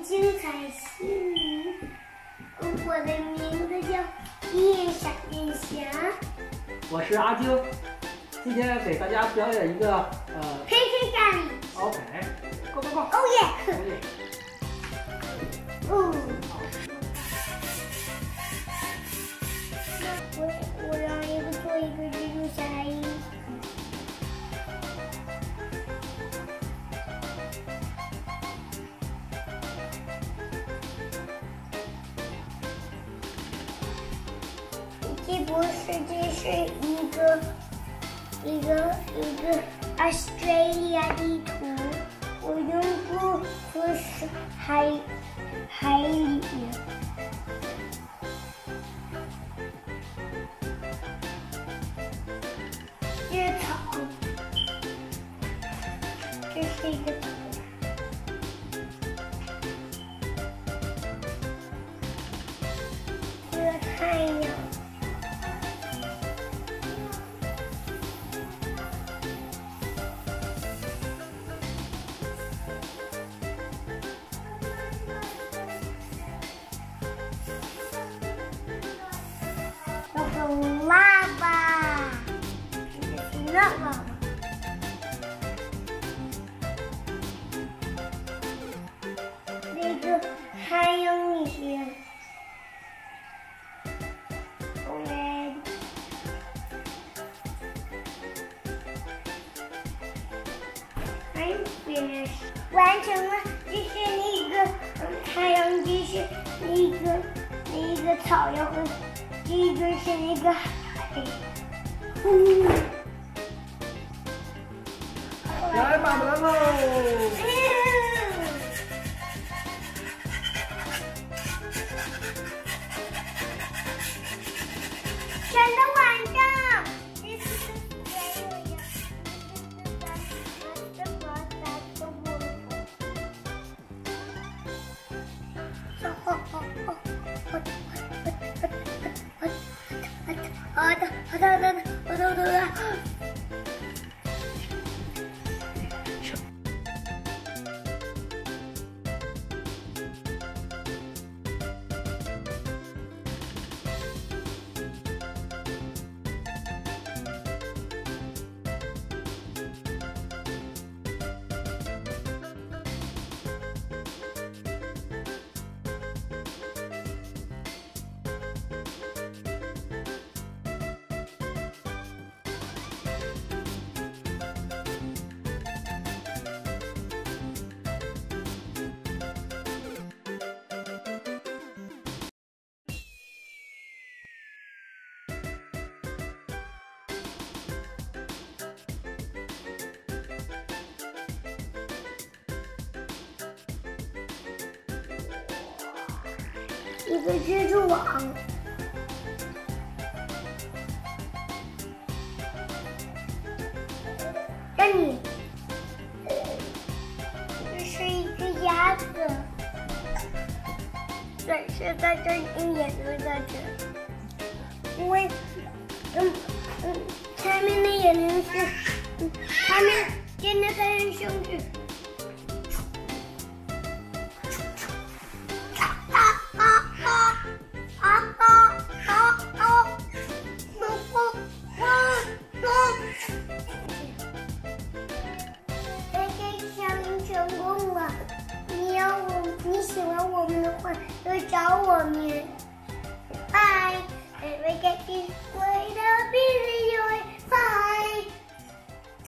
精彩新闻。我的名字叫叶小燕霞。我是阿晶，今天给大家表演一个呃黑黑咖喱。，OK，Go Go Go，哦耶！可以。嗯。我这不是，这是一个一个一个 Australia 地图，我用过就是海海里。这是草，这是一个草。这个太阳。那个喇叭，那个。那个太阳里边，red，I'm finished，完成了，这是那个嗯太阳，这是那个那好的，好的，好的，好的，好的。一个蜘蛛网。那你，这是一个鸭子，嘴是在这儿，眼睛在这，因为，嗯嗯，前面的眼睛是，嗯，他们真的很生气。找我们。拜，I get this one.